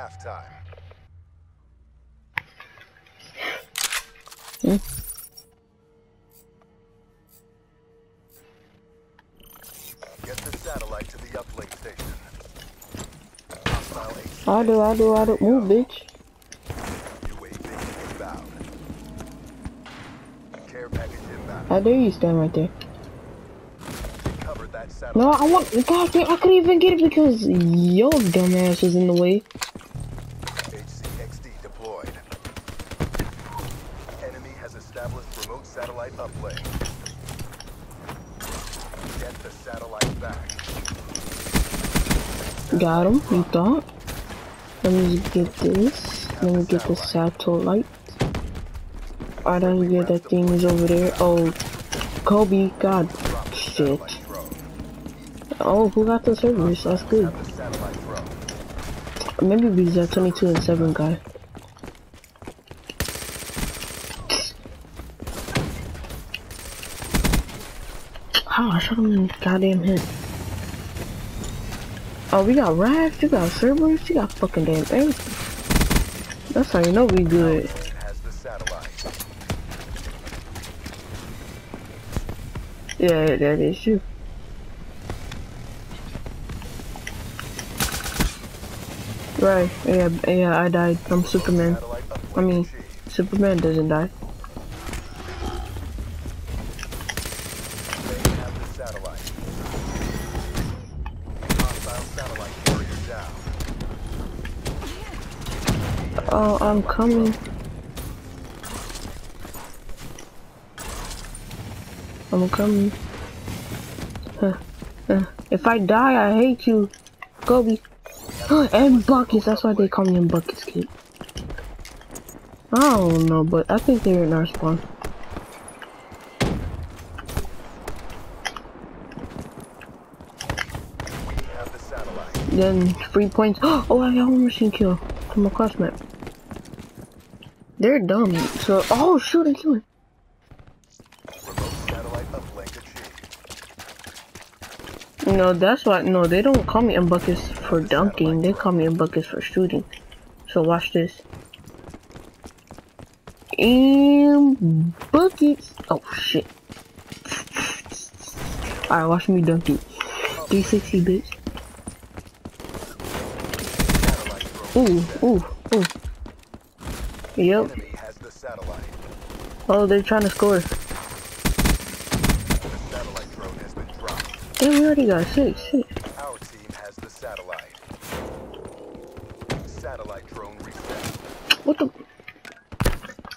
halftime. Get the satellite to the uplink station. I do, I do, I do. Move, bitch. UAV inbound. Care package inbound. How dare you stand right there? No. I want. God damn, I couldn't even get it because your dumbass was in the way. Got him, you thought? Let me get this. Let me get the satellite. I don't get that thing is over there. Oh, Kobe, God, shit. Oh, who got the servers? That's good. Maybe because that 22 and 7 guy. Oh, I shot him in the goddamn head. Oh, we got rafts, you got servers, you got fucking damn everything. That's how you know we good. Has the satellite. Yeah, that is true. Right, yeah, yeah, I died. I'm Superman. I mean. Superman doesn't die. They have the satellite. Hostile satellite carrier down. Oh, I'm coming. I'm coming. If I die, I hate you, Kobe. and buckets. That's why they call me buckets, kid. I don't know, but I think they're in our spawn. Then three points. Oh, I got one machine kill from across map. They're dumb. So, oh shoot, I killed him. No, that's why. No, they don't call me in buckets for dunking. They call me in buckets for shooting. So watch this. In buckets. Oh shit. Alright, watch me dunk it. 360 bitch. Ooh, ooh, ooh. Yep. The. Oh, they're trying to score. The satellite drone has been dropped. Damn, we already got six. Shit. Our team has the satellite. Satellite drone reset. What the?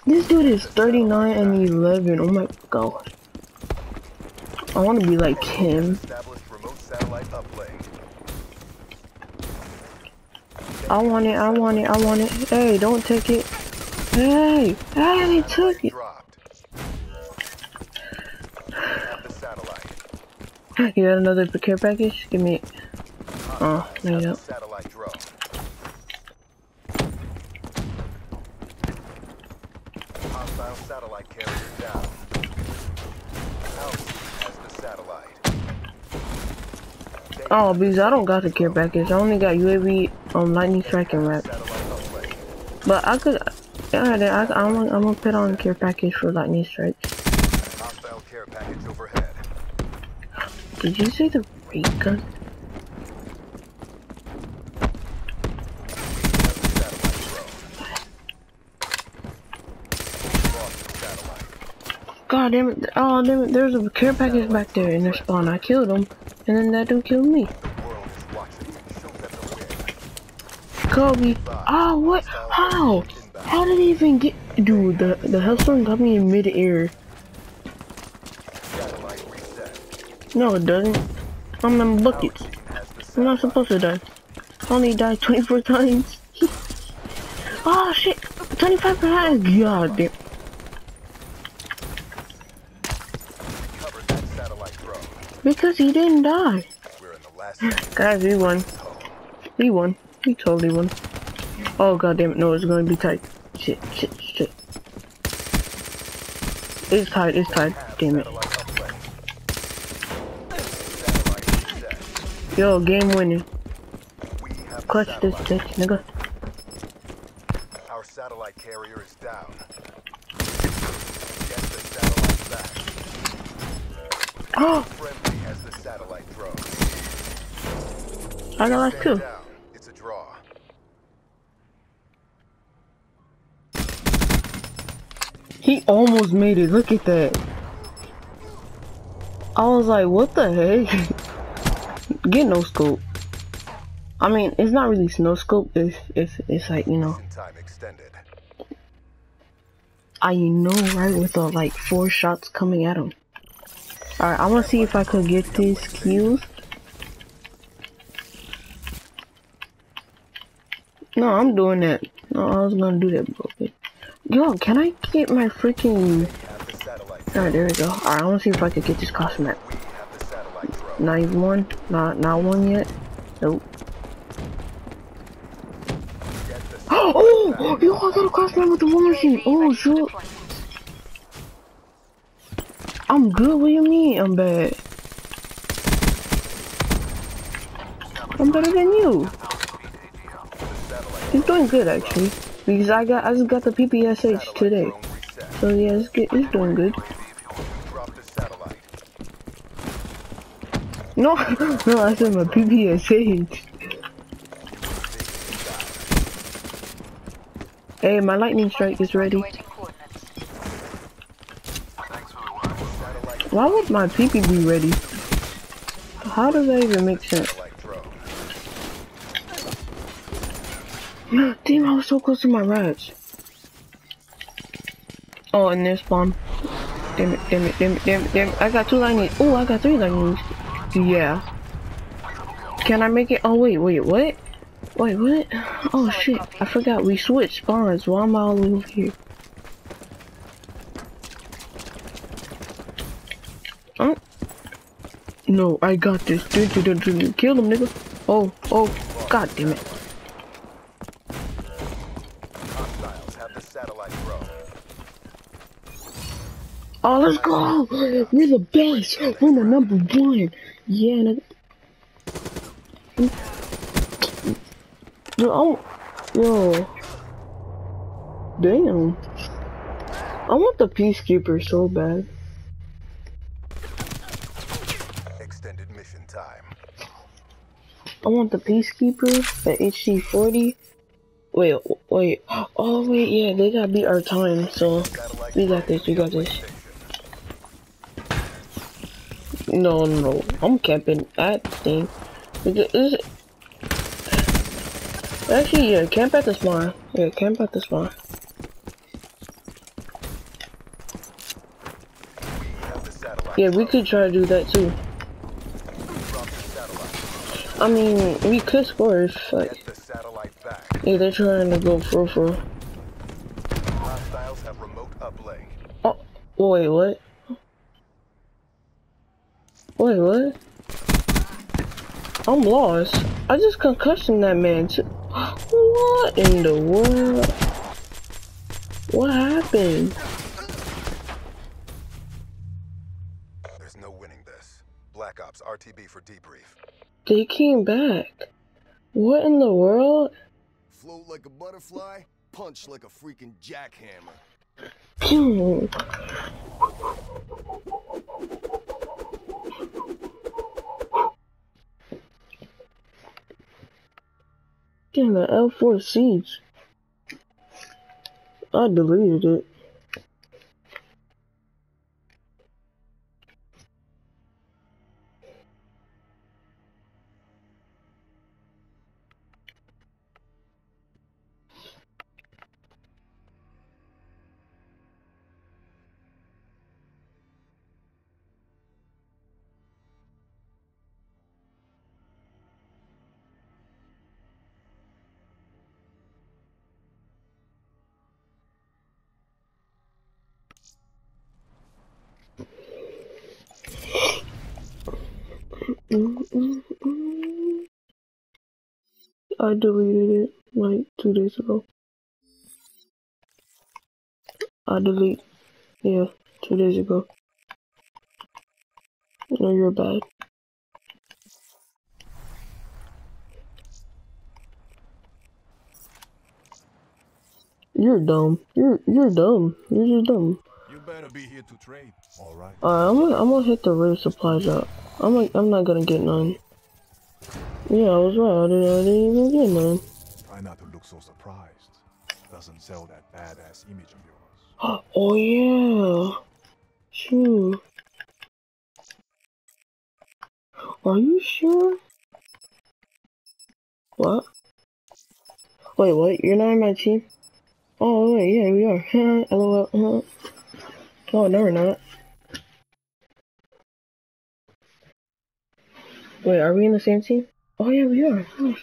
This dude is 39 and 11. Oh my god. I want to be like him. Established remote satellite uplink. I want it. I want it. I want it. Hey, don't take it. Hey, hey, they took it. Dropped. We have the satellite. You got another care package? Give me it. Oh, there you satellite. Hostile satellite carrier down. Our team the satellite. Oh, because I don't got the care package. I only got UAV, um, lightning strike and rap. But I could. Yeah, I, I'm, gonna- I'm gonna put on care package for lightning strike. Hostile care package overhead. Did you say the ray gun? Have the satellite drone. Lost the satellite. God damn it. Oh, damn it. There's a care package back there in their spawn. I killed him. And then that dude killed me. The world is watching. Show them the win. Kobe. Oh, what? How? How did he even get? Dude, the, the Hellstorm got me in mid-air. No, it doesn't. I'm in buckets. I'm not supposed to die. I only died 24 times. oh, shit. 25 times. God damn. Because he didn't die. Guys, we won. We won. We totally won. Oh, god damn it. No, it's gonna be tight. Shit, shit, shit. It's tight, it's tight. Damn it. Satellite uplink. Satellite. Yo, game winning. Clutch this bitch, nigga. Our satellite carrier is down. Get the satellite back. Oh, Friendly has the satellite drone. I got Stand two. down. It's a draw. He almost made it. Look at that. I was like, what the heck? Get no scope. I mean, it's not really no scope if if it's like you know, time extended. I know right with the like four shots coming at him. All right, I'm gonna see if I could get these kills. No, I'm doing that. No, I was gonna do that, bro. Yo, can I get my freaking? Have. All right, there we go. All right, I want to see if I could get this costume map. Not even one. Not not one yet. Nope. Oh, yo, I got a costume with the war machine. Oh, shoot. I'm good. What do you mean I'm bad? I'm better than you. He's doing good actually. Because I got I just got the PPSH today. So yeah, it's good. He's doing good. Drop the satellite. No, no, I said my PPSH. Hey, my lightning strike is ready. Awaiting coordinates. Satellite, Why would my PP be ready? How does that even make sense? satellite drone. Damn, I was so close to my rats. Oh, and this bomb. Damn it, damn it, damn it, damn it, damn it. I got two lightnings. Oh, I got three lightnings. Yeah. Can I make it? Oh, wait, wait, what? Wait, what? Oh, shit. I forgot we switched spawns. Why am I all over here? Oh. No, I got this. Kill him, nigga. Oh, oh, god damn it. Hostiles have the satellite drone. Oh, let's go! We're the best! We're the number one! Yeah, nigga. Yo, I'm, yo. Damn. I want the Peacekeeper so bad. Extended mission time. I want the Peacekeeper, the HG 40. Wait, wait. Oh, wait, yeah, they gotta beat our time, so. We got this, we got this. station. No, no, no. I'm camping that thing. Is it... Actually, yeah, camp at the spawn. Yeah, camp at the spawn. We have the satellite Yeah, we could try to do that too. Drop the satellite. I mean, we could score if, like, yeah, they're trying to go for for. Hostiles have remote uplink. Oh, wait, what? Wait, what? I'm lost. I just concussion that man. What in the world? What happened? There's no winning this. Black Ops RTB for debrief. They came back. What in the world? Float like a butterfly, punch like a freaking jackhammer. Damn, the L4 Siege. I deleted it. I deleted it like two days ago. I delete, yeah, two days ago. No, you're bad. You're dumb. You're you're dumb. You're just dumb. You better be here to trade. All right. Alright, I'm gonna I'm gonna hit the rare supplies up. I'm like I'm not gonna get none. Yeah, I was right. I didn't, I didn't even get none. Try not to look so surprised. Doesn't sell that badass image of yours. Oh yeah. True. Are you sure? What? Wait, what? You're not on my team? Oh wait, yeah, we are. LOL. oh no, we're not. Wait, are we in the same team? Oh yeah, we are. Oh,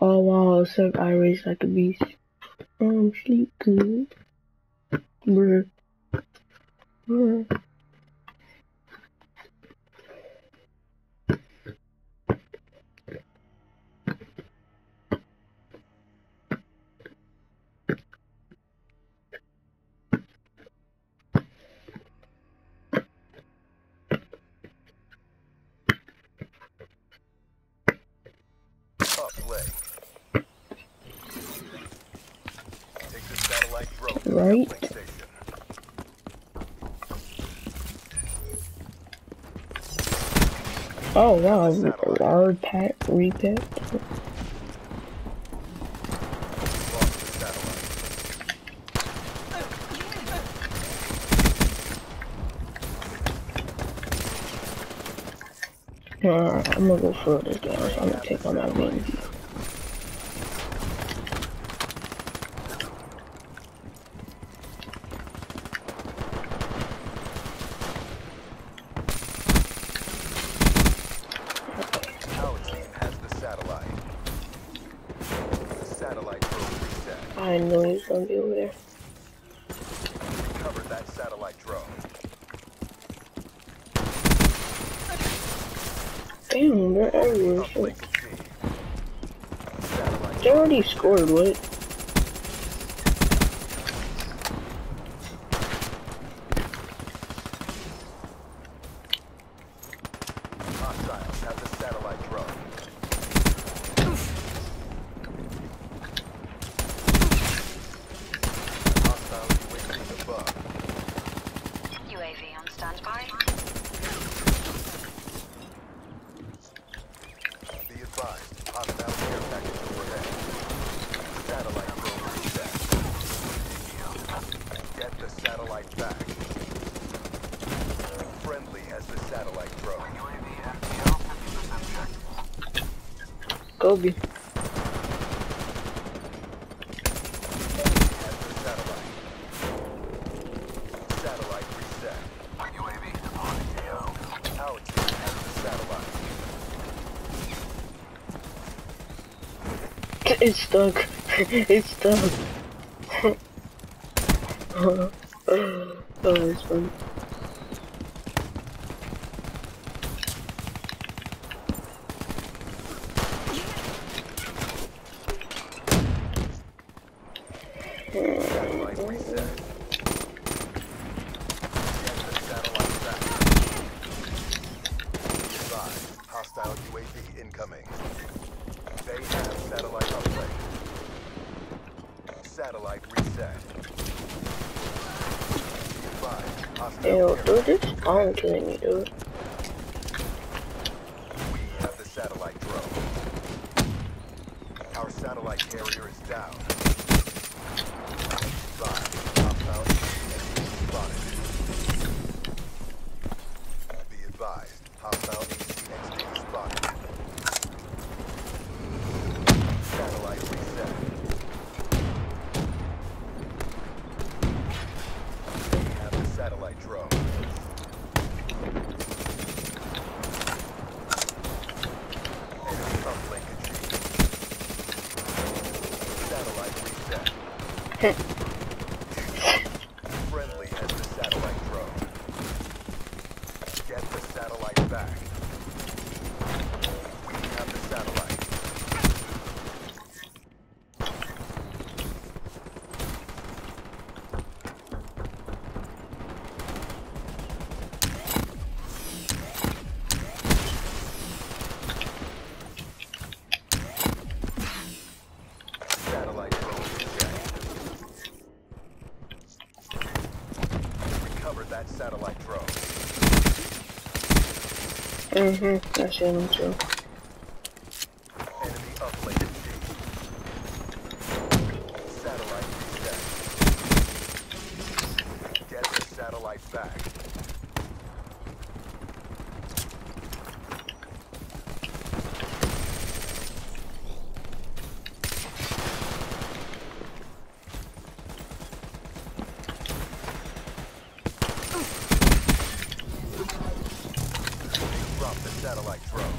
oh wow, suck I race like a beast. Um, sleep good. Bruh. Bruh. Take satellite Right. Oh wow, large pack, repack. Lost the satellite. Uh, I'm gonna go for this guy, so I'm gonna take on that main view. Our team has the satellite. The satellite drone reset. I know he's gonna be over there. Cover that satellite drone. Damn, they're everywhere. Shit. Uplink achieved. Satellite They already scored, what? hostiles have the satellite drone. Hostile UAV above. UAV on standby. Be advised, hostile care package overhead. Satellite drone reset. Get the satellite back. Friendly has the satellite drone. Kobe. Has the satellite. Satellite reset. UAV deploying AO. Our team has the satellite. It's stuck. it's stuck. oh, it's fun. Satellite reset. Get the satellite back. Be advised, hostile UAV incoming. They have satellite uplink. Satellite reset. Be advised, hostile Yo, care dude, this spawn killing me, dude. We have the satellite drone. Our satellite carrier is down. Five. Hostile RC-XD spotted. Be advised. Hostile RC-XD spotted. Satellite reset. We have the satellite drone. Enemy uplink achieved. Satellite reset. Friendly has the satellite drone. Get the satellite back. We have the satellite. Satellite drone reset. that satellite drone. Mm-hmm. I see him too. Enemy uplink achieved. Satellite reset. Get the satellite back. Drop the satellite drone.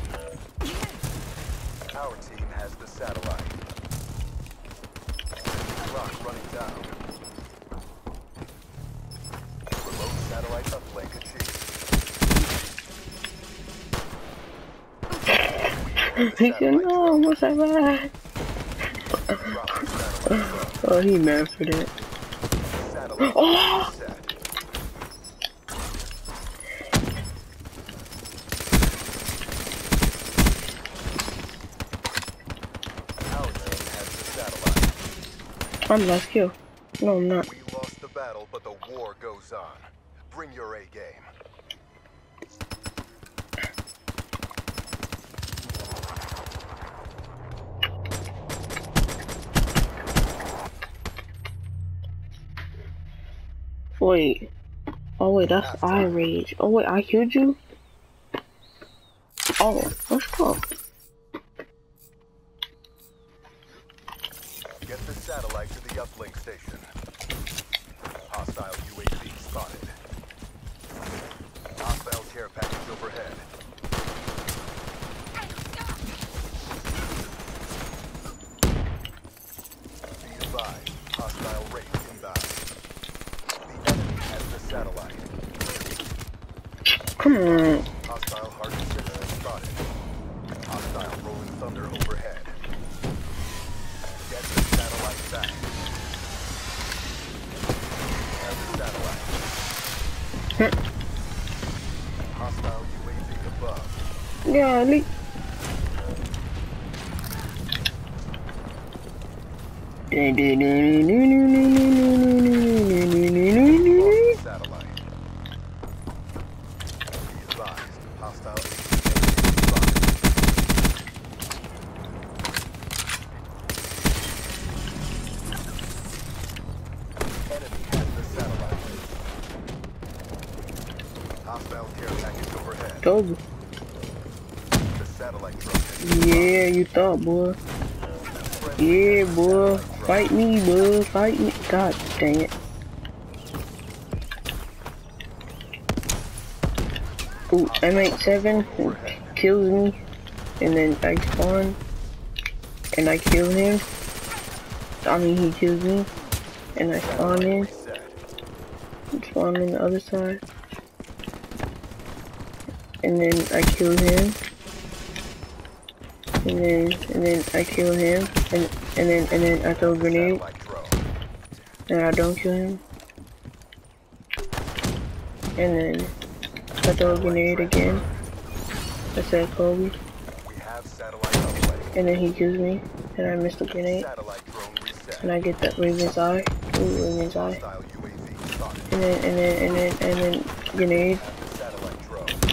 Our team has the satellite. Rock running down. Remote satellite uplink achieved. No, what's that bad? Drop the satellite drone. Oh, he mad for that. Oh! reset. Our team has the satellite. I'm last kill. No, I'm not. We lost the battle, but the war goes on. Bring your A game. Wait. Oh wait, that's I rage. Oh wait, I killed you? Oh, let's go. Boy. Yeah, boy. Fight me, boy. Fight me. God dang it. Ooh, M87 kills me, and then I spawn, and I kill him. I mean, he kills me, and I spawn in, spawn on the other side, and then I kill him, and then and then I kill him, and and then and then I throw a grenade, and I don't kill him, and then I throw a grenade again. I said Kobe, and then he kills me, and I miss the grenade, and I get that Raven's eye, ooh, Raven's eye, and then and then and then and then grenade,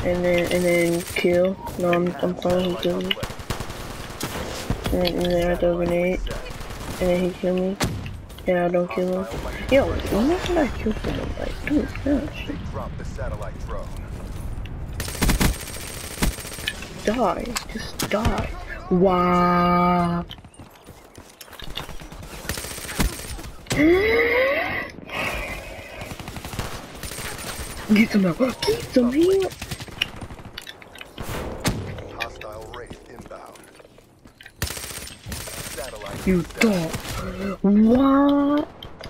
and then and then kill. No, I'm I'm calling kills me. And then, I throw a grenade, and then he kill me, and I don't kill him. Yo, when did I kill someone? Like, dude, gosh, Drop the satellite drone. die, just die. Wow. Get some out. Get some here. Hostile wraith inbound. Satellite You dog. What?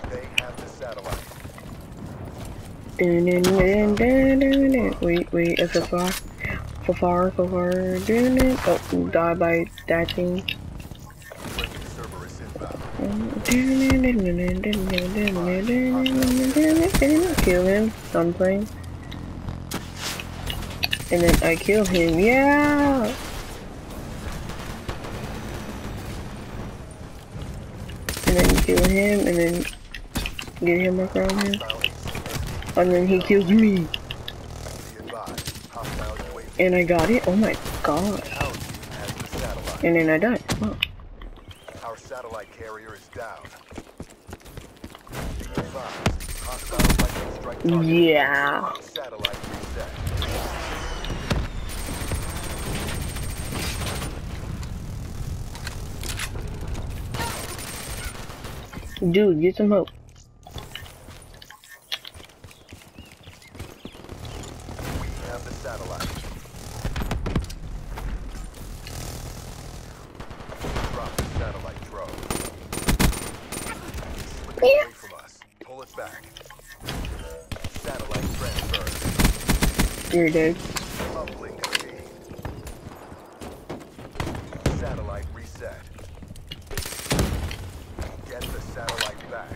They have the satellite. Dun, dun, dun, dun, dun, dun. Wait, wait, FFR. FFR, FFR. Dun, dun. Oh, die by that. Kill him. Done playing. And then I kill him. Yeah. Kill him, and then get him around him. And then he kills me. And I got it. Oh my god. And then I died. Oh. Our satellite carrier is down. Yeah. Satellite reset. Dude, get some help. We have the satellite. Drop the satellite drone. Slipping away from us. Pull it back. Satellite transferred. You're dead. Uplink achieved. Satellite reset. Get the satellite back.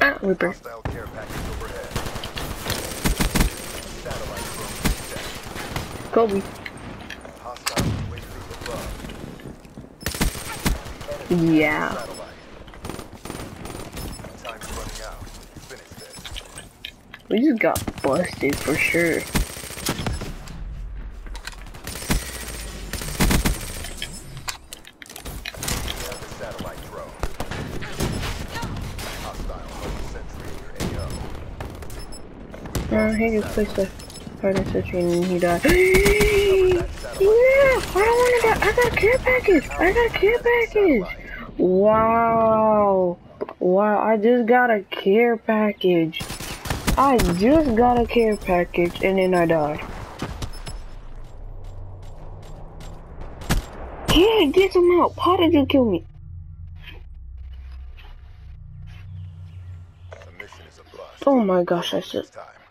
Ah, Reaper. Hostile care package overhead. Satellite drone reset. Hostile Yeah. We just got busted for sure. We have the satellite drone. Hostile home sentry in your AO. He just placed a partner sentry and he died. yeah! I don't wanna die. I got care package. I got care package. Wow. Wow, I just got a care package. I just got a care package and then I died. Yeah, get some help. How did you kill me? The mission is a bust. Oh my gosh, I said time.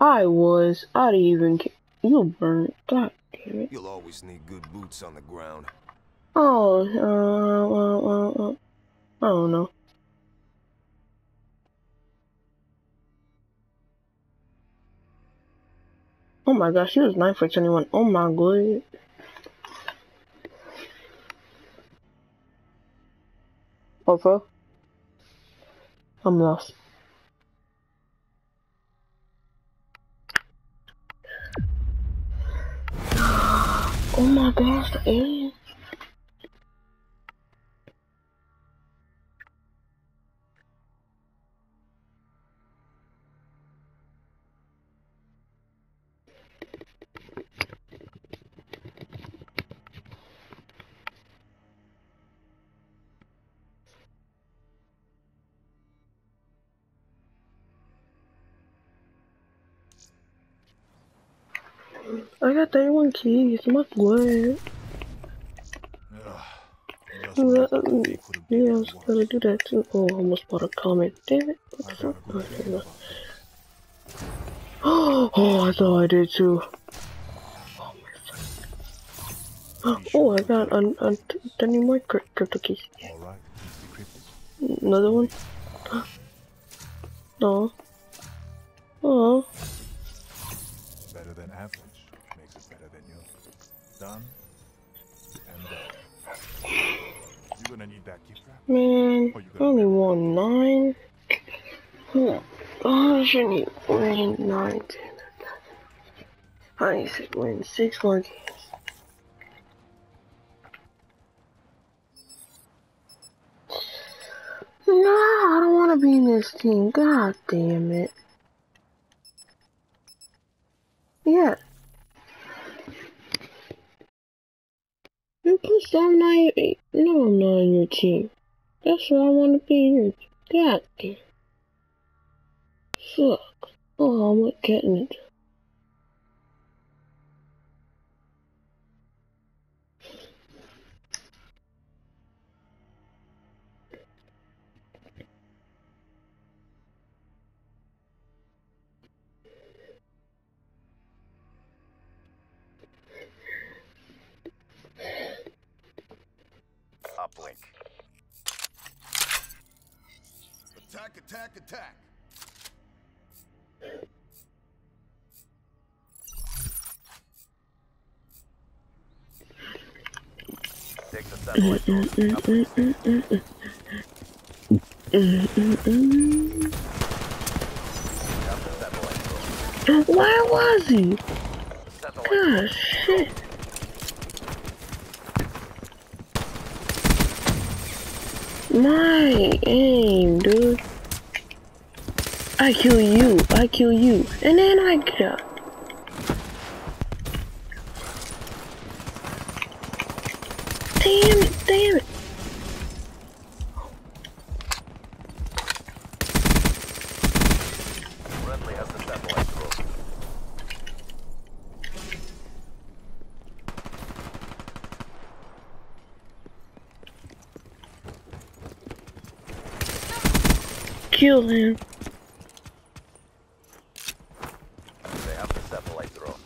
I was. I didn't even care. You burned. God damn it. You'll always need good boots on the ground. Oh, uh, uh, uh, uh, I don't know. Oh my gosh, he was 9 for 21. Oh my god. Oh, bro. I'm lost. Oh my gosh, the alien. Got 31 keys. My good. Yeah, yeah, I was gonna do that too. Oh, I almost bought a comment. Damn it. What's up? Oh. Oh, I thought I did too. Oh. Oh, I got an, an, any more cryp- crypto keys. Another one? No. Oh. Better than average Done and uh, done. You're gonna need that gift wrap. Man, only won nine. Oh, I should need win nine, ten. I need to win six more games. No, I don't want to be in this team. God damn it. Yeah. Plus, I'm not. No, I'm not on your team. That's why I want to be in your. Fuck. Oh, I'm not getting it. Uplink. Attack, attack, attack. Take the satellite drone. Uplink station. Have the satellite drone. Where was he? Satellite God, shit. My aim, dude. I kill you, I kill you, and then I get. Damn it, damn it. friendly has the satellite drone. Kill him. They have the satellite drone.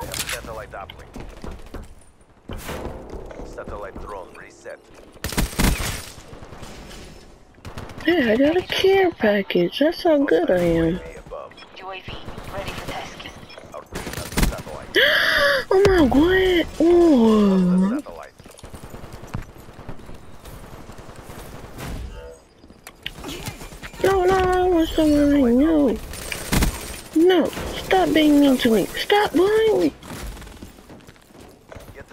They have satellite uplink. Satellite drone reset. I got a care package. That's how good I am. UAV above. UAV ready for tasking. Our team has the satellite. Oh my god. Oh. The satellite. No, no, I want someone. No. No. Stop being mean to me. Stop bullying me.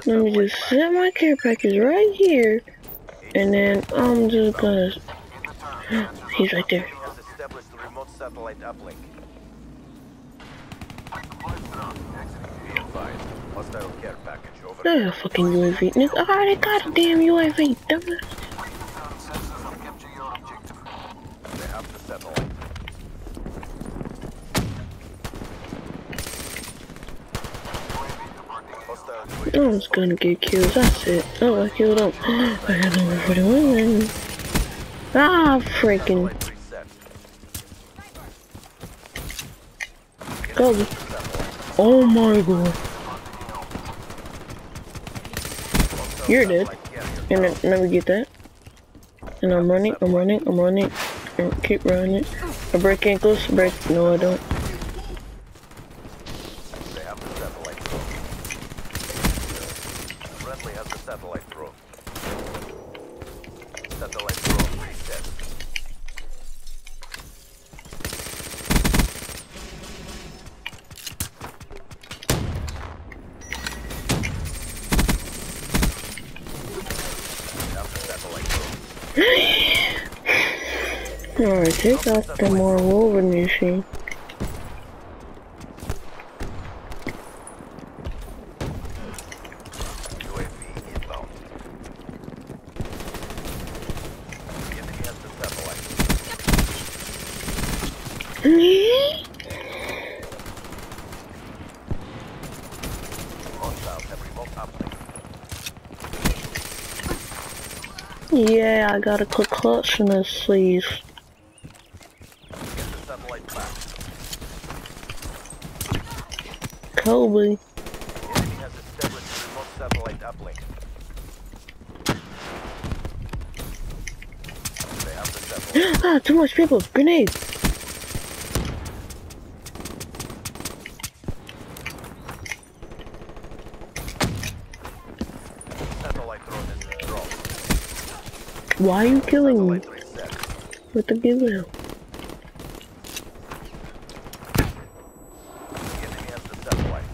Let me just set my care package right here. And then I'm just gonna. He's right there. has established the remote satellite uplink. Be advised. Hostile care package over. There's a ah, fucking UAV. Nigga, I already got a damn UAV. Dumbass. They have the satellite. Hostile UAV. I'm just gonna get kills. That's it. Oh, I killed him. I got number 41. Ah, freaking. Go. Oh my god. You're dead. And then, let me get that. And I'm running, I'm running, I'm running. And keep running. I break ankles, break. No, I don't. They have the satellite drone. Has the satellite drone. Satellite drone reset. Alright, take out the more woven machine. UAV inbound. Enemy has the satellite. Hostiles have remote uplink. Yeah, I got a quick clutch in his sleeve. Get the satellite back. Kobe. Ah, too much people. Grenade. Satellite drone is withdrawn. Why are you killing me with the glitter? Enemy has the satellite.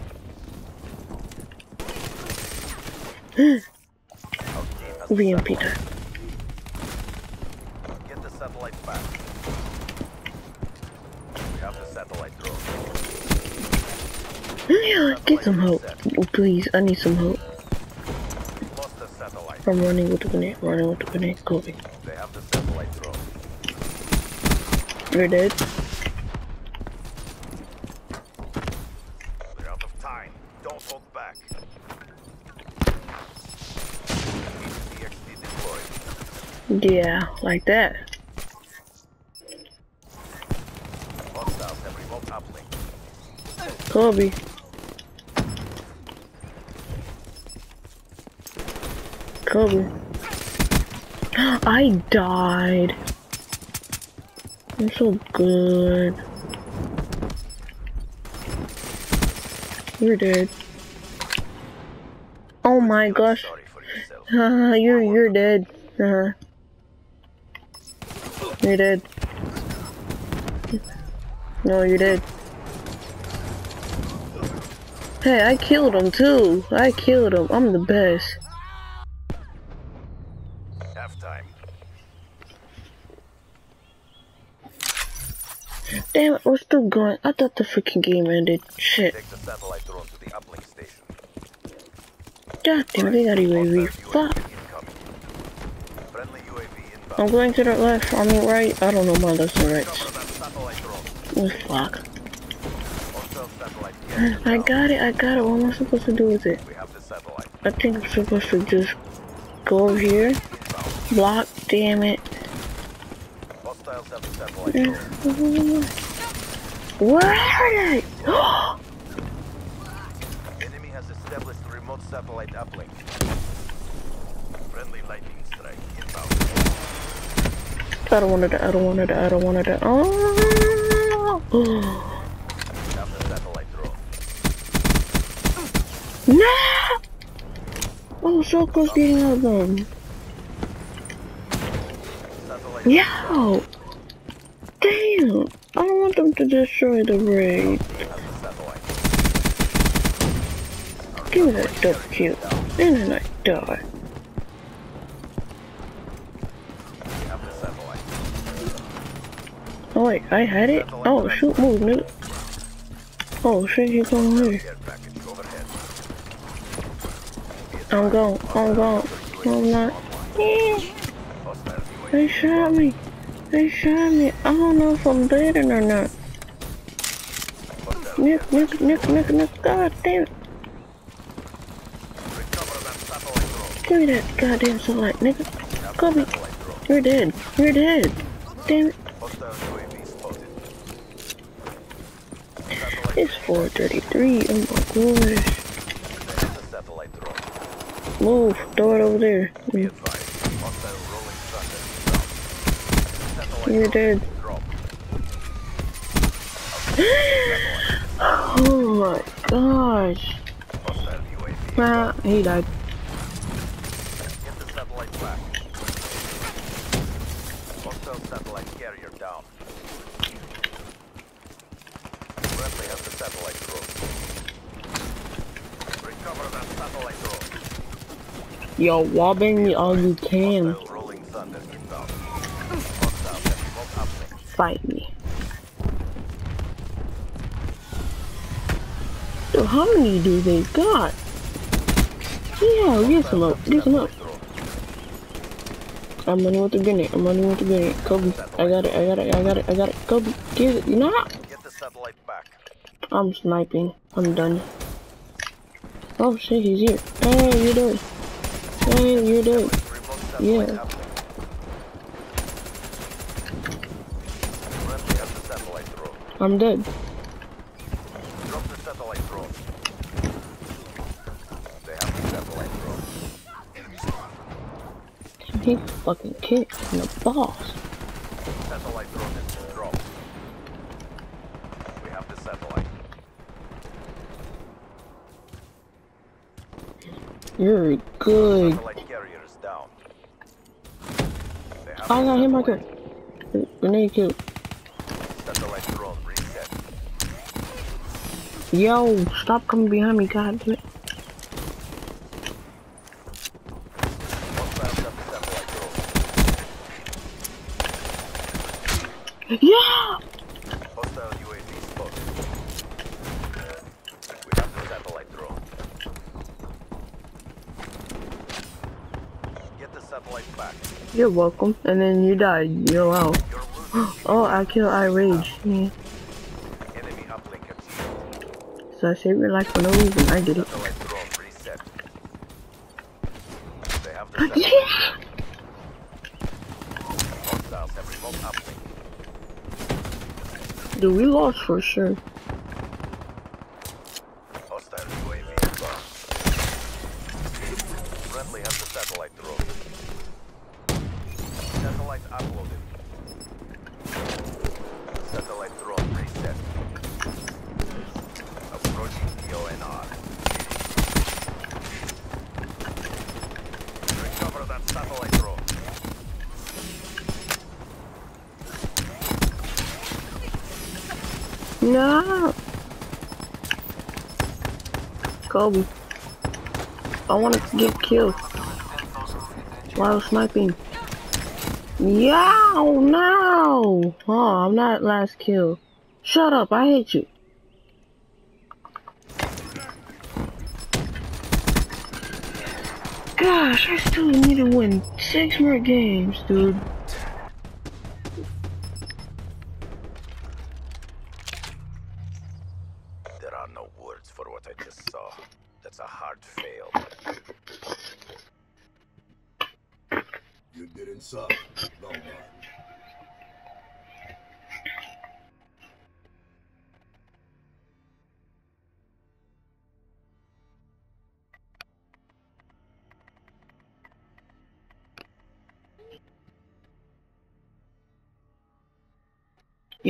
Our team has the VMP time. Get the satellite back. We have the satellite drone. Yeah, get some help. Please, I need some help. I'm running with the grenade, running with the grenade. Kobe. They have the satellite drone. You're dead. We're out of time. Don't hold back. Yeah, like that. Hostiles have remote uplink. Kobe. I died. I'm so good. You're dead. Oh my gosh. Sorry for yourself. Uh, you're you're dead. Uh huh. You're dead. No, you're dead. Hey, I killed him too. I killed him. I'm the best. Halftime. Going. I thought the freaking game ended. Shit. Take the satellite drone to the uplink station. God damn it, they got UAV. Fuck. incoming. Friendly UAV inbound. I'm going to the left. I mean right. I don't know my left and right. Oh, fuck. Hostile satellite carrier I got it. I got it. What am I supposed to do with it? We have the satellite. I think I'm supposed to just go over here. Block. Damn it. Hostiles have the satellite drone. Where are they? Enemy has established remote satellite uplink. Friendly lightning strike inbound. I don't want it. I don't want it. I don't want it. Oh. We have the satellite drone. No! Oh, so close getting out of them. Yo! Damn! I don't want them to destroy the raid. Give me that duck kill. And then I die. Oh wait, I had it? Oh shoot, move, nigga. Oh shit, he's going here. I'm gone, I'm gone. No, I'm not. They shot me. They shot me. I don't know if I'm bleeding or not. Nick, Nick, Nick, Nick, Nick, god damn it. Give me that goddamn satellite, nigga. Kobe. You're dead. You're dead. Damn it. It's 433. Oh my gosh. Move. Throw it over there. Be advised. Hostile rolling thunder inbound. Satellite You're drone dead. drop. Oh my gosh. Hostile UAV. Ah, he died. Get the satellite back. Hostile satellite carrier down. Friendly has the satellite drone. Recover that satellite drone. Yo, wallbang me all you can. Hostile rolling thunder inbound. Hostile has remote uplink. Fight me. Dude, how many do they got? Yeah, get some up. Get some up. I'm running with the grenade. I'm running with the grenade. Kobe, I got it. I got it. I got it. I got it. Kobe, get it. You know how? Get the satellite back. I'm sniping. I'm done. Oh shit, he's here. Hey, you're dead. Hey, you're dead. Yeah. uplink. Friendly has the satellite drone. I'm dead. Drop the satellite drone. They have the satellite drone. He fucking kicked in the balls. Satellite drone been dropped. We have the satellite. You're good. Satellite carrier is down. I got him satellite. marker. Grenade kill. Satellite drone reset. Yo, stop coming behind me, god damn it. Yeah! You're welcome. And then you died. You're out. Oh, I kill I rage. Yeah. Enemy uplink achieved. So I saved your life for no reason. I get it. Satellite drone reset. They have the satellite. Yeah! Hostiles have remote uplink. Dude, we lost for sure. Hostile UAV inbound. Friendly has the satellite drone. Satellite uploaded. No. Kobe. I wanted to get killed while sniping. Yeah, no. Oh, I'm not last kill. Shut up, I hate you. Gosh, I still need to win six more games, dude.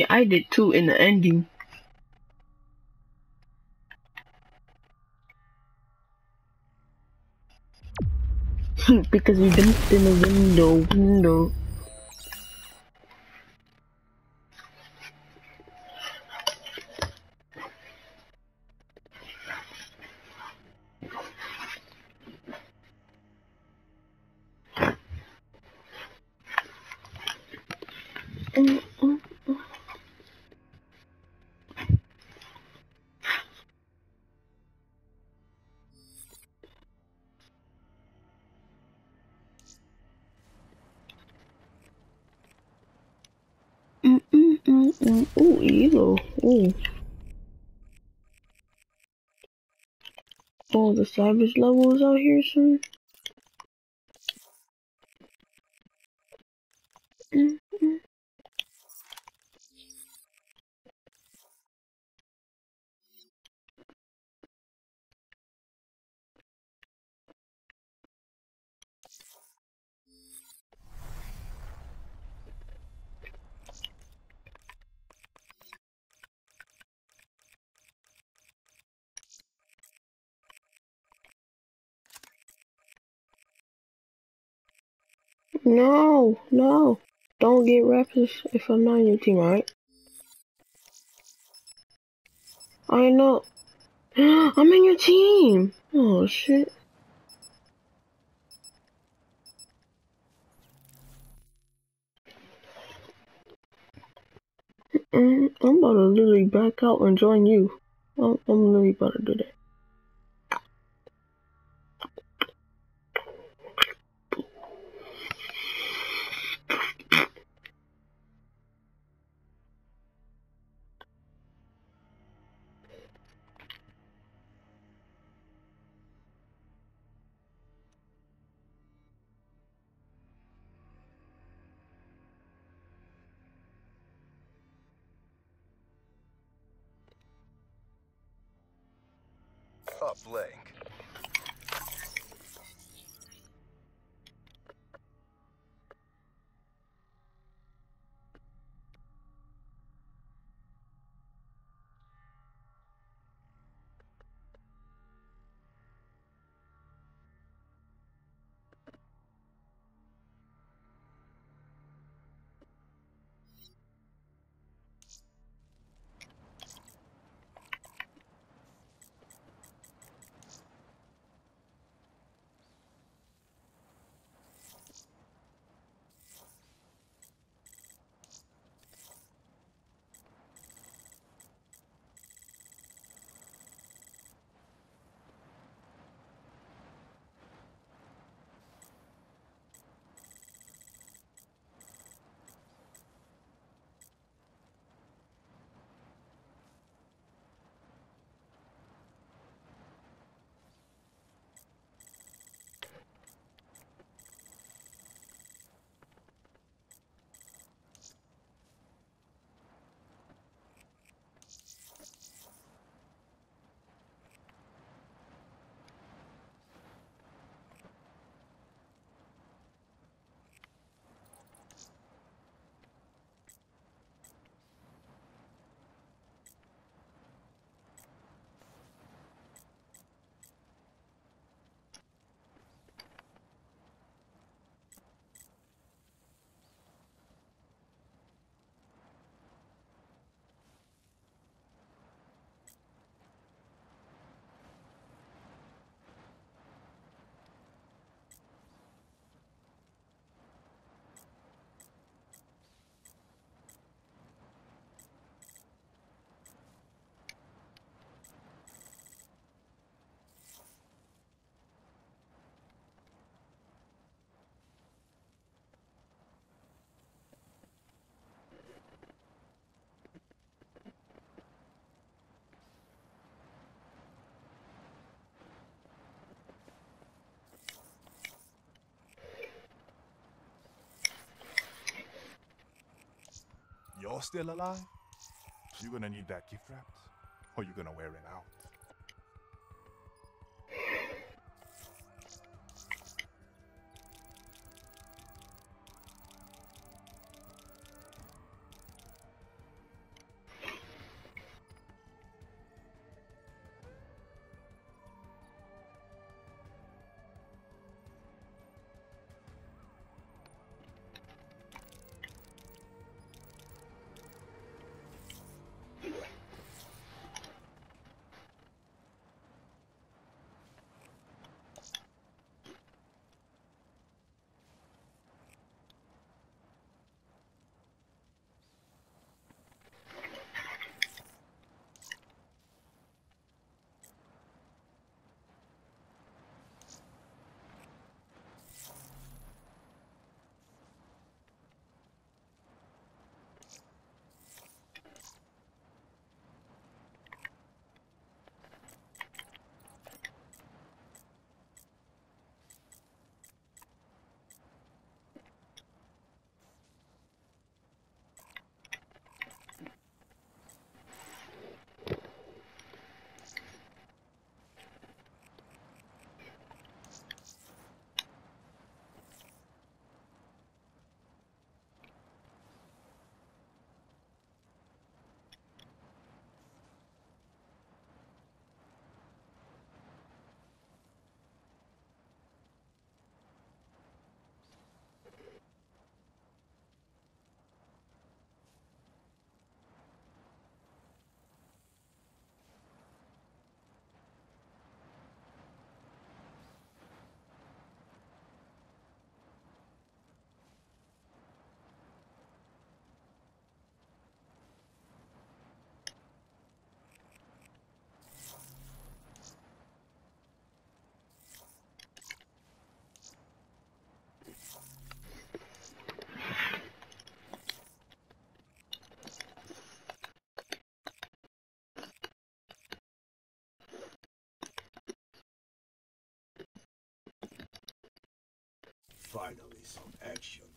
Yeah, I did too in the ending. because we jumped in the window, window. Mm. Ooh, eagle. Ooh. Oh, the savage level is out here soon. Mm, mm. No, no. Don't get rappers if I'm not in your team, alright? I know. I'm in your team. Oh shit. I'm about to literally back out and join you. I'm, I'm literally about to do that. You're still alive, you're gonna need that gift wrapped, or you're gonna wear it out. Finally, some action.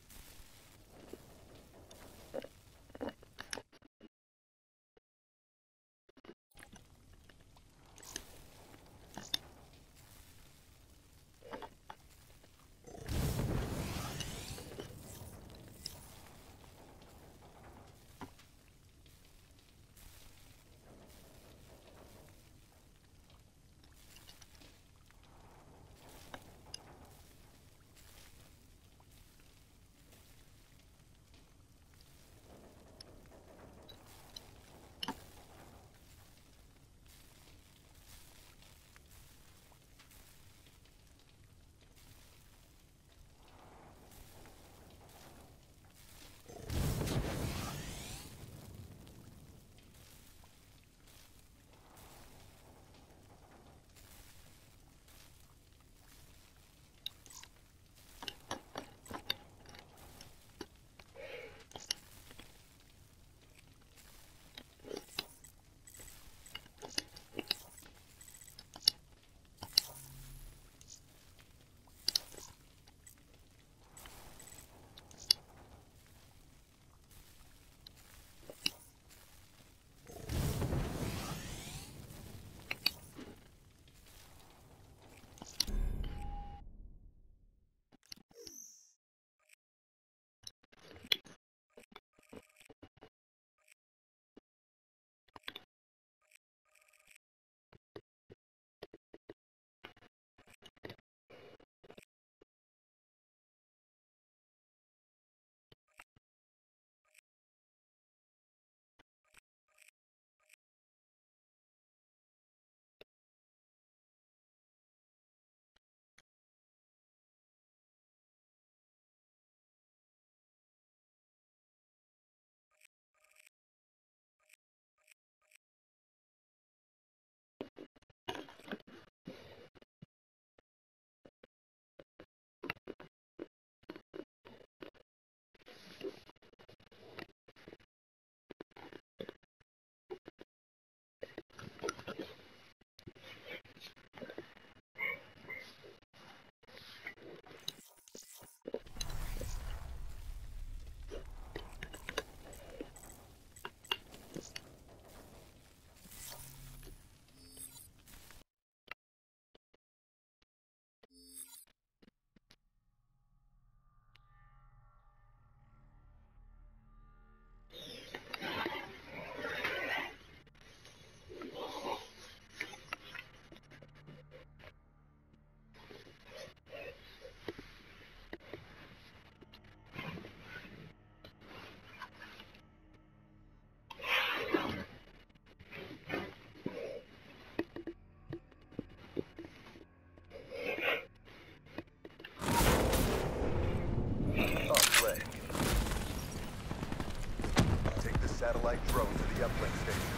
Satellite drone to the uplink station.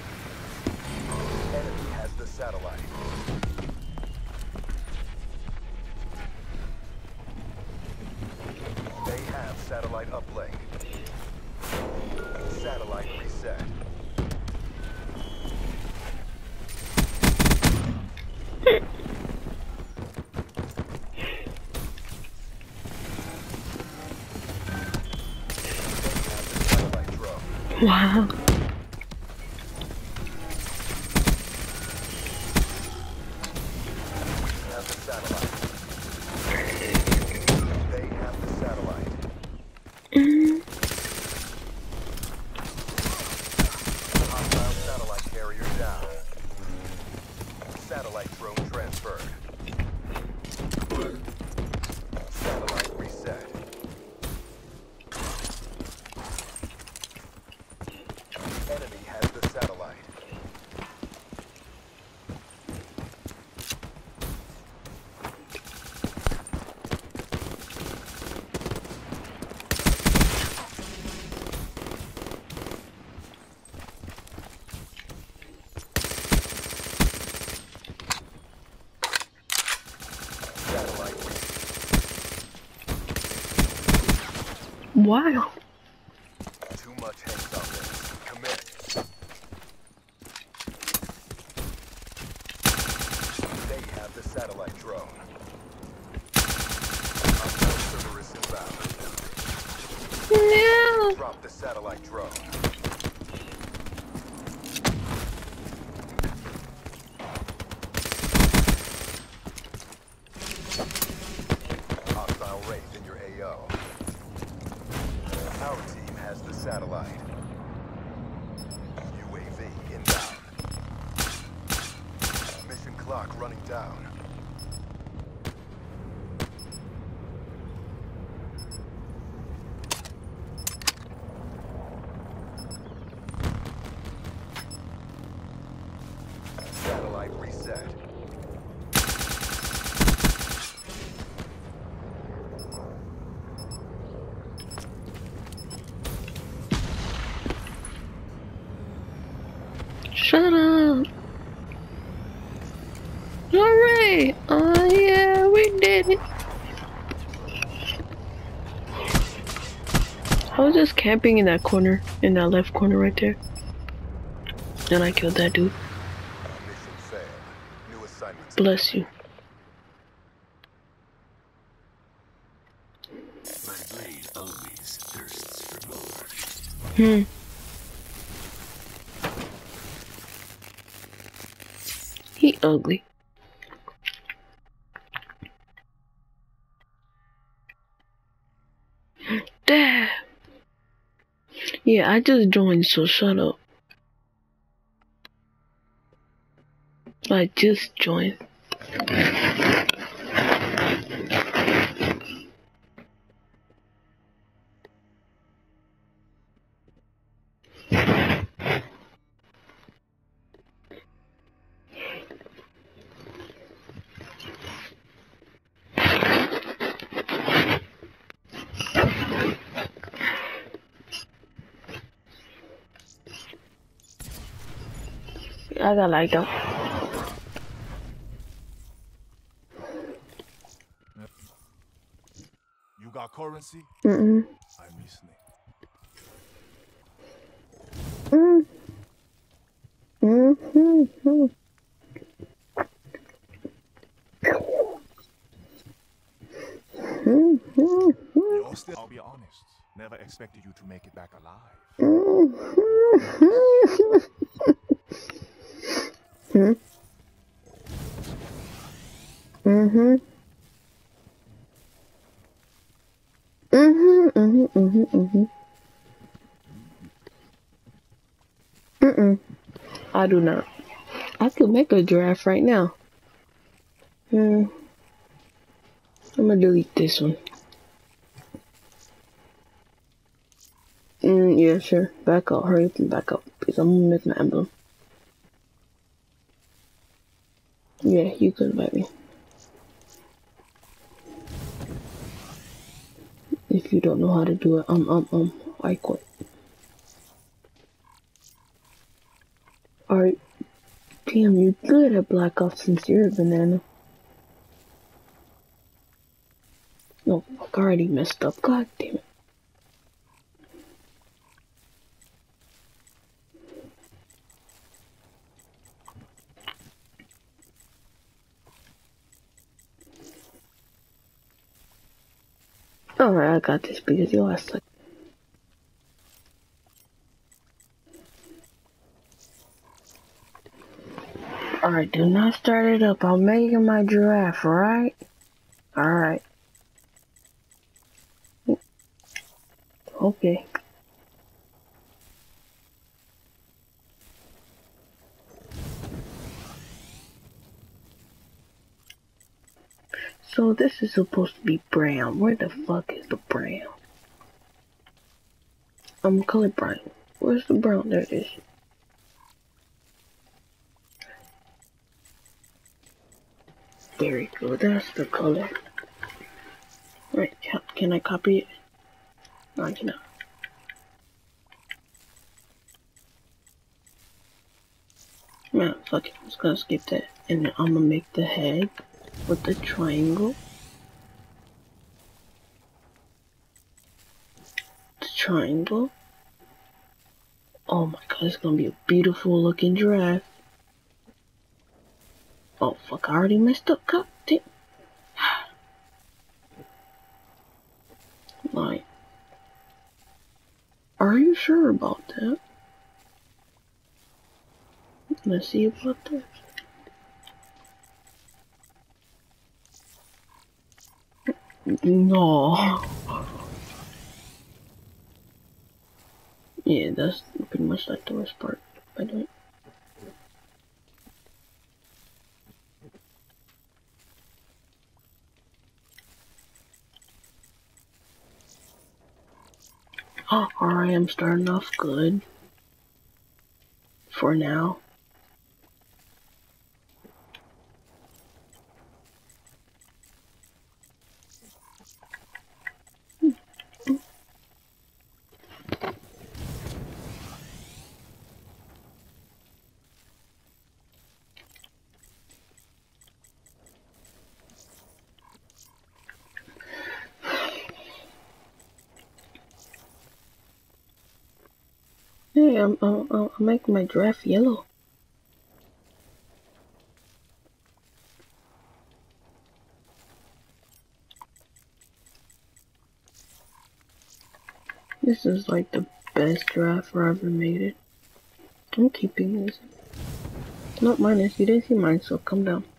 Enemy has the satellite. Wow. have the satellite. They have the satellite. Hostile satellite carrier down. Satellite drone transferred. Satellite reset. Enemy has the satellite. Satellite reset. Wow. Too much hands on this. Commit. They have the satellite drone. Hostile Cerberus inbound. No. Drop the satellite drone. Hostile Wraith in your AO. Our team has the satellite. UAV inbound. Mission clock running down. Satellite reset. Shut up. Alright. Oh yeah, we did it. I was just camping in that corner, in that left corner right there. And I killed that dude. Bless you. Hmm. He ugly. Damn. Yeah, I just joined, so shut up. I just joined. Got. You got currency? Mm-mm. I'm listening. Mm. Mm-hmm. You're still. I'll be honest. Never expected you to make it back alive. I do not. I could make a giraffe right now. Hmm. I'm gonna delete this one. Mm, yeah, sure. Back up. Hurry up and back up. Because I'm gonna make my emblem. Yeah, you can invite me. If you don't know how to do it, um, um, um, I quit. Alright. Damn, you're good at Black Ops since you're a banana. No, fuck, I already messed up. God damn it. Alright, I got this because you asked like Alright, do not start it up. I'm making my giraffe, right? Alright. Okay. So this is supposed to be brown. Where the fuck is the brown? I'm colorblind. Where's the brown? There it is. There we go. That's the color. Right, ca- can I copy it? No, I cannot. Man, fuck it. I'm just gonna skip that. And then I'm gonna make the head with the triangle. The triangle. Oh my god, it's gonna be a beautiful looking giraffe. Oh fuck, I already messed up. God damn. Like, are you sure about that? Let's see about that. No. Yeah, that's pretty much like the worst part. By the way. alright, I'm starting off good. For now. I'm, I'm I'm making my giraffe yellow. This is like the best giraffe I ever made it. I'm keeping this. Not minus, you didn't see mine, so come down.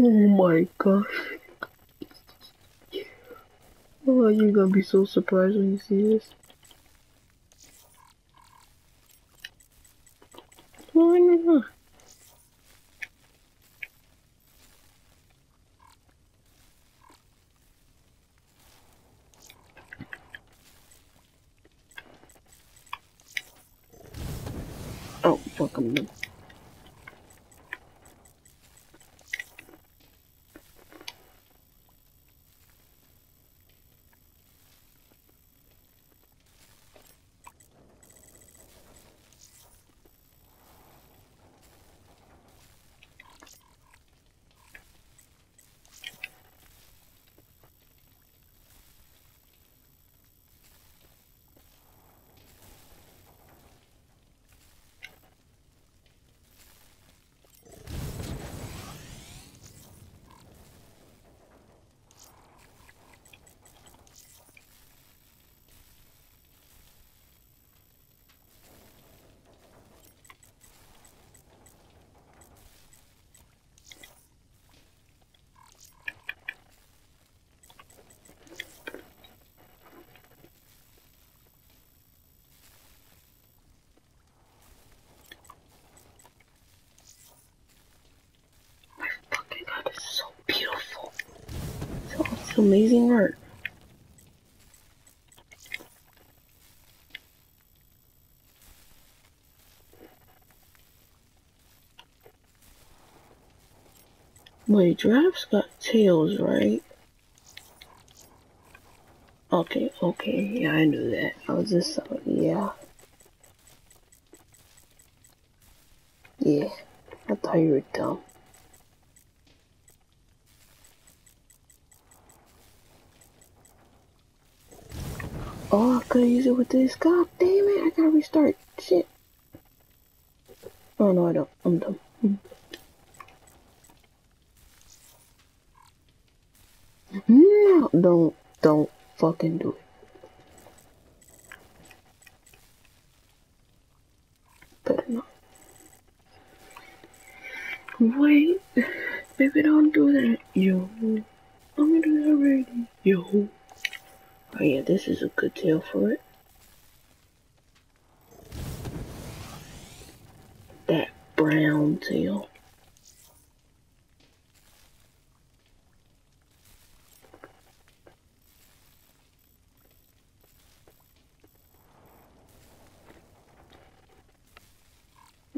Oh my gosh. Oh, you're gonna be so surprised when you see this. Oh, fuck, I'm done. fucking god, this is so beautiful. So, it's amazing art. Wait, giraffes got tails, right? Okay, okay, yeah, I knew that. I was just, uh, yeah. Yeah, I thought you were dumb. Oh, I couldn't use it with this. God damn it, I gotta restart. Shit. Oh no, I don't. I'm dumb. Hmm. No, don't, don't fucking do it. Better not. Wait, baby, don't do that, yo. I'm gonna do that already, yo. Oh yeah, this is a good tail for it. That brown tail.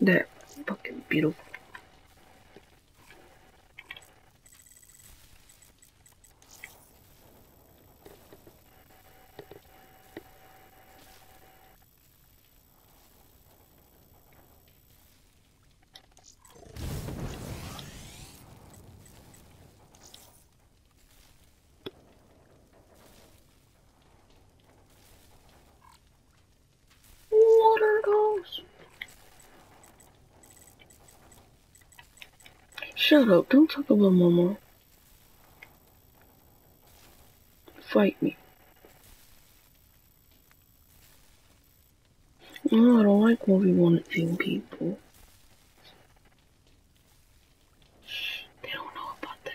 That fucking beautiful. Water goes. Shut up, don't talk about mama. Fight me. No, I don't like when we want to team people. They don't know about that.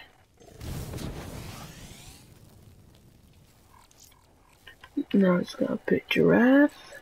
Now it's gonna put giraffe.